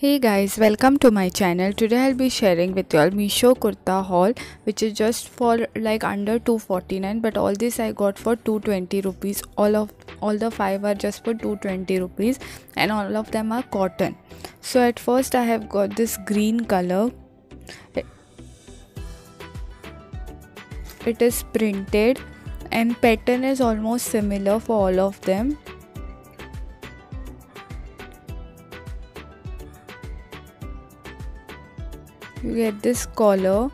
Hey guys, welcome to my channel. Today I'll be sharing with you all Meesho kurta haul which is just for like under 249 but all this I got for 220 rupees. All of all the five are just for 220 rupees and all of them are cotton. So at first I have got this green color. It is printed and pattern is almost similar for all of them you get this collar.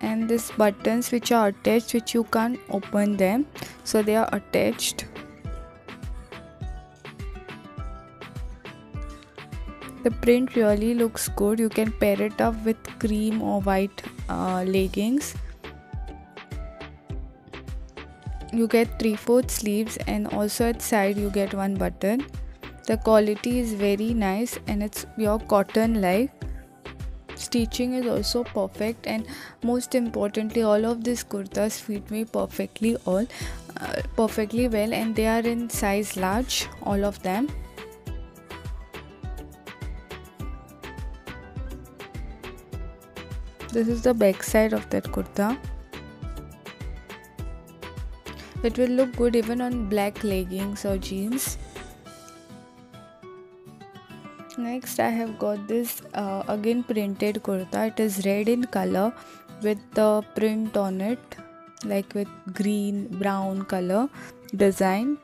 And these buttons which are attached which you can't open them. So they are attached. The print really looks good. You can pair it up with cream or white uh, leggings you get 3 4 sleeves and also at side you get one button. The quality is very nice and it's your cotton like. Stitching is also perfect and most importantly all of these kurtas fit me perfectly all uh, perfectly well and they are in size large all of them. This is the back side of that kurta it will look good even on black leggings or jeans. Next i have got this uh, again printed kurta. It is red in color with the print on it like with green brown color design.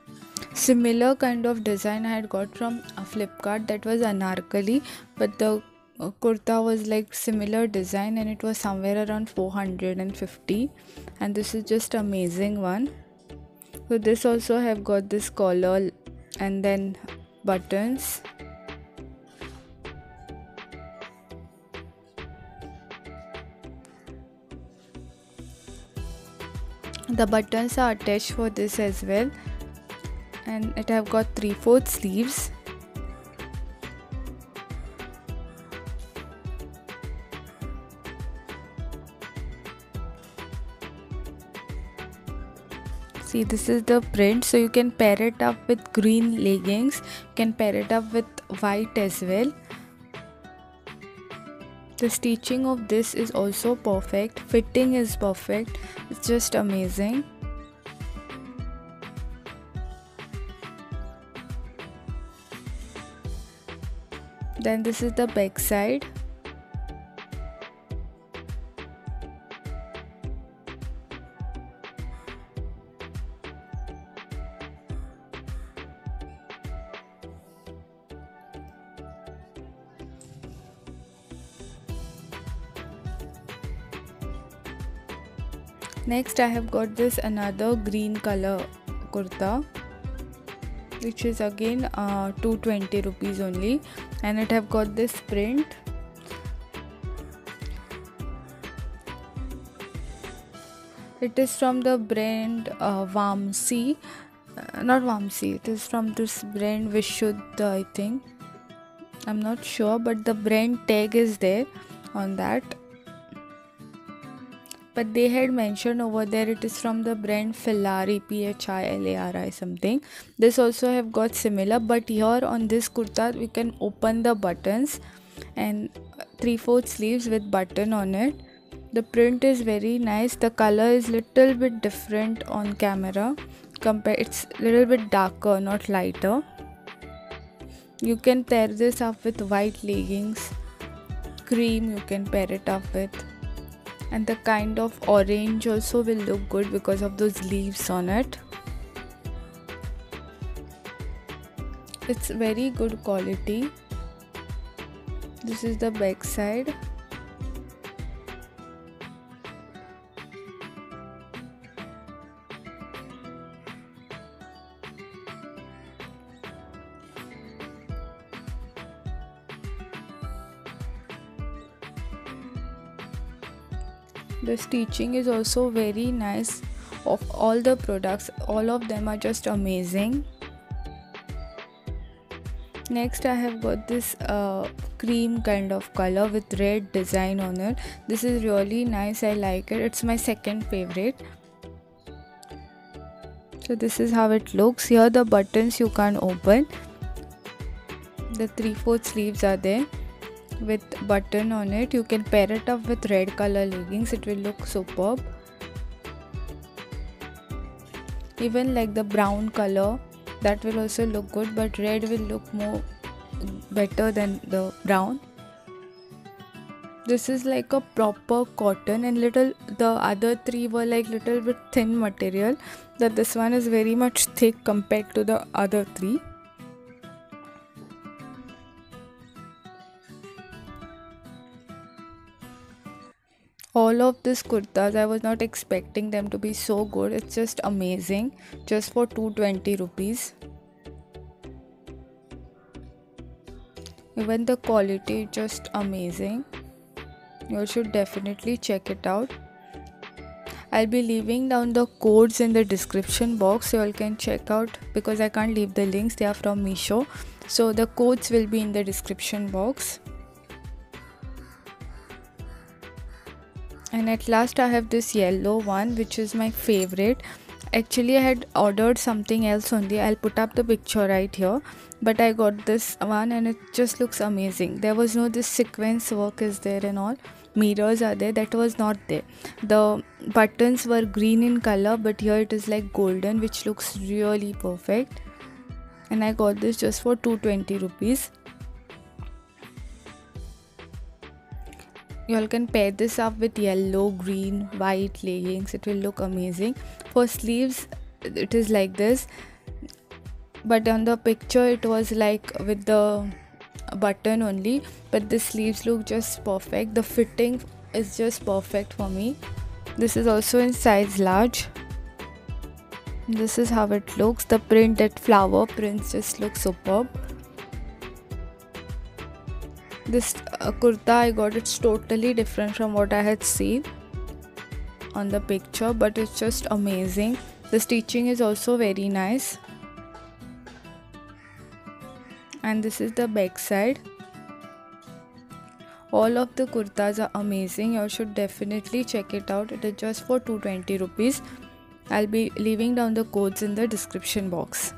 Similar kind of design i had got from a flipkart that was anarkali but the uh, kurta was like similar design and it was somewhere around 450 and this is just amazing one so this also have got this collar and then buttons. The buttons are attached for this as well. And it have got 3 4 sleeves see this is the print. So you can pair it up with green leggings. You can pair it up with white as well. The stitching of this is also perfect. Fitting is perfect. It's just amazing. Then this is the back side next i have got this another green color kurta which is again uh, 220 rupees only. And it have got this print. It is from the brand uh, Vamsi. Uh, not Vamsi it is from this brand Vishuddha I think. I'm not sure but the brand tag is there on that but they had mentioned over there it is from the brand Philari P-H-I-L-A-R-I something. This also have got similar but here on this kurta we can open the buttons and 3 4 sleeves with button on it. The print is very nice. The color is little bit different on camera. Compare it's little bit darker not lighter. You can pair this up with white leggings. Cream you can pair it up with and the kind of orange also will look good because of those leaves on it. It's very good quality. This is the back side the stitching is also very nice of all the products. All of them are just amazing. Next i have got this uh, cream kind of color with red design on it. This is really nice. I like it. It's my second favorite. So this is how it looks. Here the buttons you can't open. The 3 4 sleeves are there with button on it you can pair it up with red color leggings. It will look superb. Even like the brown color that will also look good but red will look more better than the brown. This is like a proper cotton and little the other three were like little bit thin material that this one is very much thick compared to the other three all of these kurtas i was not expecting them to be so good. It's just amazing just for 220 rupees. Even the quality just amazing. You should definitely check it out. I'll be leaving down the codes in the description box so you all can check out because I can't leave the links they are from Meesho. So the codes will be in the description box and at last I have this yellow one which is my favorite. Actually I had ordered something else only. I'll put up the picture right here. But I got this one and it just looks amazing. There was no this sequence work is there and all. Mirrors are there. That was not there. The buttons were green in color but here it is like golden which looks really perfect. And I got this just for 220 rupees you all can pair this up with yellow green white leggings. It will look amazing. For sleeves it is like this. But on the picture it was like with the button only. But the sleeves look just perfect. The fitting is just perfect for me. This is also in size large. This is how it looks. The print that flower prints just look superb this uh, kurta i got it's totally different from what i had seen on the picture but it's just amazing. The stitching is also very nice. And this is the back side. All of the kurtas are amazing. You should definitely check it out. It is just for 220 rupees. I'll be leaving down the codes in the description box